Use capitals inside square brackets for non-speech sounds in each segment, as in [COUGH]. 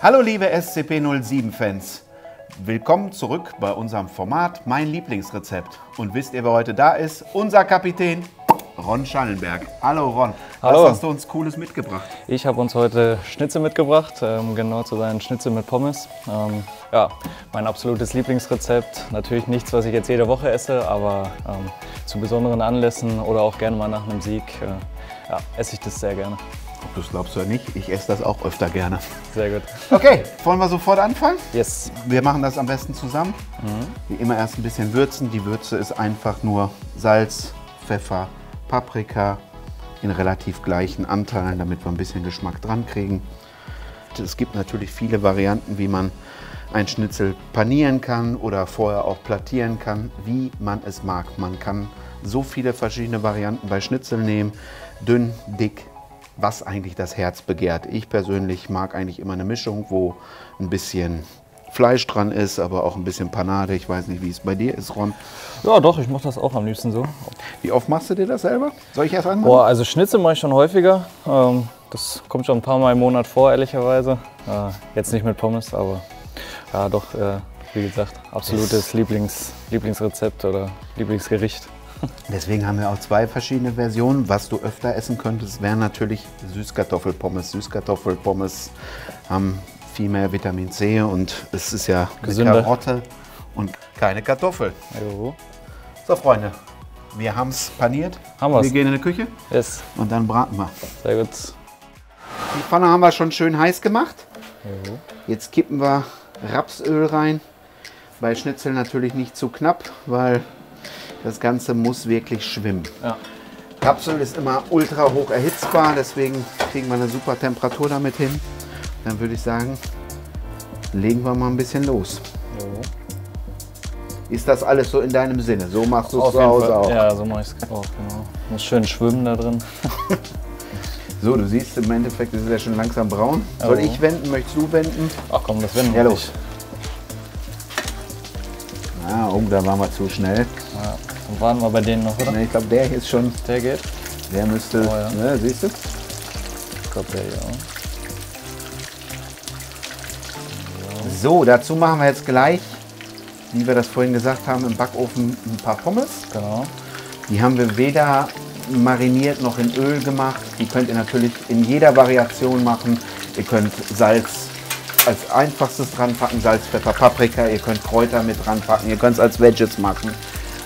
Hallo liebe SCP-07-Fans. Willkommen zurück bei unserem Format Mein Lieblingsrezept. Und wisst ihr, wer heute da ist? Unser Kapitän Ron Schallenberg. Hallo Ron, Hallo. was hast du uns Cooles mitgebracht? Ich habe uns heute Schnitzel mitgebracht, ähm, genau zu sein Schnitzel mit Pommes. Ähm, ja, mein absolutes Lieblingsrezept. Natürlich nichts, was ich jetzt jede Woche esse, aber ähm, zu besonderen Anlässen oder auch gerne mal nach einem Sieg äh, ja, esse ich das sehr gerne. Ob du es glaubst oder nicht, ich esse das auch öfter gerne. Sehr gut. Okay, wollen wir sofort anfangen? Yes. Wir machen das am besten zusammen. Wie immer erst ein bisschen würzen. Die Würze ist einfach nur Salz, Pfeffer, Paprika in relativ gleichen Anteilen, damit wir ein bisschen Geschmack dran kriegen. Es gibt natürlich viele Varianten, wie man ein Schnitzel panieren kann oder vorher auch plattieren kann, wie man es mag. Man kann so viele verschiedene Varianten bei Schnitzel nehmen, dünn, dick, was eigentlich das Herz begehrt. Ich persönlich mag eigentlich immer eine Mischung, wo ein bisschen Fleisch dran ist, aber auch ein bisschen Panade. Ich weiß nicht, wie es bei dir ist, Ron. Ja, doch, ich mache das auch am liebsten so. Wie oft machst du dir das selber? Soll ich erst einmal? Boah, also Schnitzel mache ich schon häufiger. Ähm, das kommt schon ein paar Mal im Monat vor, ehrlicherweise. Äh, jetzt nicht mit Pommes, aber ja, doch, äh, wie gesagt, absolutes Lieblings, Lieblingsrezept oder Lieblingsgericht. Deswegen haben wir auch zwei verschiedene Versionen. Was du öfter essen könntest, wären natürlich Süßkartoffelpommes. Süßkartoffelpommes haben viel mehr Vitamin C und es ist ja eine Gesünder. Karotte und keine Kartoffel. Jo. So, Freunde, wir haben es paniert. Haben wir's. Wir gehen in die Küche Yes, und dann braten wir. sehr gut. Die Pfanne haben wir schon schön heiß gemacht. Jetzt kippen wir Rapsöl rein. Bei Schnitzel natürlich nicht zu knapp, weil das Ganze muss wirklich schwimmen. Ja. Rapsöl ist immer ultra hoch erhitzbar, deswegen kriegen wir eine super Temperatur damit hin. Dann würde ich sagen, legen wir mal ein bisschen los. Ist das alles so in deinem Sinne? So machst du es zu Hause Fall. auch. Ja, so mache ich es auch, genau. Muss schön schwimmen da drin. [LAUGHS] So, du siehst im Endeffekt, ist es ja schon langsam braun. Soll Ja. ich wenden? Möchtest du wenden? Ach komm, das werden Ja, wir los. nicht. Ah, oh, da waren wir zu schnell. Ja. Dann waren wir bei denen noch, oder? Ne, Ich glaube, der hier ist schon, Der geht. der müsste, Oh, ja. ne, siehst du? Ich glaube, der hier auch. So, dazu machen wir jetzt gleich, wie wir das vorhin gesagt haben, im Backofen ein paar Pommes. Genau. Die haben wir weder mariniert noch in Öl gemacht. Die könnt ihr natürlich in jeder Variation machen. Ihr könnt Salz als einfachstes dran packen, Salz, Pfeffer, Paprika. Ihr könnt Kräuter mit dran packen. Ihr könnt es als Veggies machen.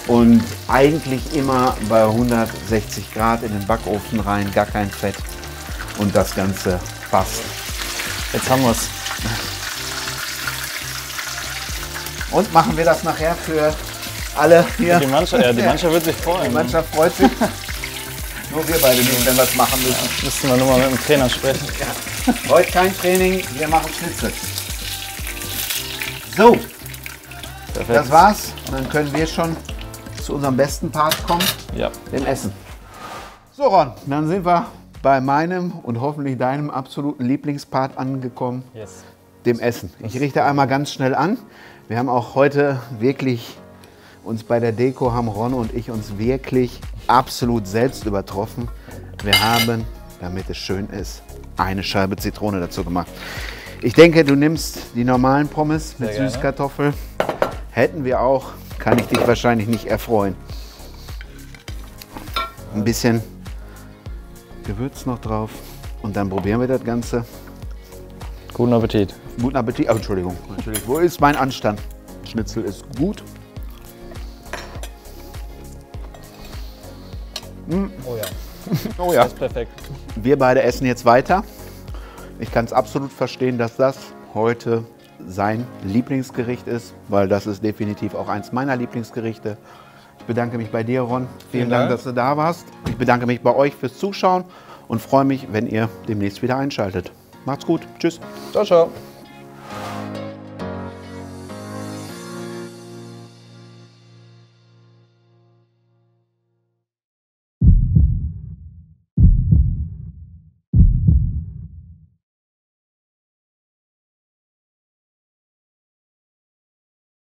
Und eigentlich immer bei 160 Grad in den Backofen rein, gar kein Fett. Und das Ganze passt. Jetzt haben wir es. Und machen wir das nachher für alle hier. Die Mannschaft, ja, die Mannschaft wird sich freuen. Die Mannschaft freut sich. [LAUGHS] Nur wir beide nicht, wenn wir es machen müssen. Müssten wir nur mal mit dem Trainer sprechen. Heute kein Training, wir machen Schnitzel. So, Perfekt. das war's. Und dann können wir schon zu unserem besten Part kommen, Ja. dem Essen. So Ron, dann sind wir bei meinem und hoffentlich deinem absoluten Lieblingspart angekommen, Yes. dem Essen. Ich richte einmal ganz schnell an. Wir haben auch heute wirklich uns bei der Deko haben Ron und ich uns wirklich absolut selbst übertroffen. Wir haben, damit es schön ist, eine Scheibe Zitrone dazu gemacht. Ich denke, du nimmst die normalen Pommes mit gerne. Süßkartoffel. Hätten wir auch, kann ich dich wahrscheinlich nicht erfreuen. Ein bisschen Gewürz noch drauf und dann probieren wir das Ganze. Guten Appetit. Guten Appetit. Oh, Entschuldigung. Natürlich. Wo ist mein Anstand? Schnitzel ist gut. Oh ja. [LAUGHS] Oh ja. Das ist perfekt. Wir beide essen jetzt weiter. Ich kann es absolut verstehen, dass das heute sein Lieblingsgericht ist, weil das ist definitiv auch eins meiner Lieblingsgerichte. Ich bedanke mich bei dir, Ron. Vielen, Vielen Dank, Dank. dass du da warst. Ich bedanke mich bei euch fürs Zuschauen und freue mich, wenn ihr demnächst wieder einschaltet. Macht's gut. Tschüss. Ciao, ciao.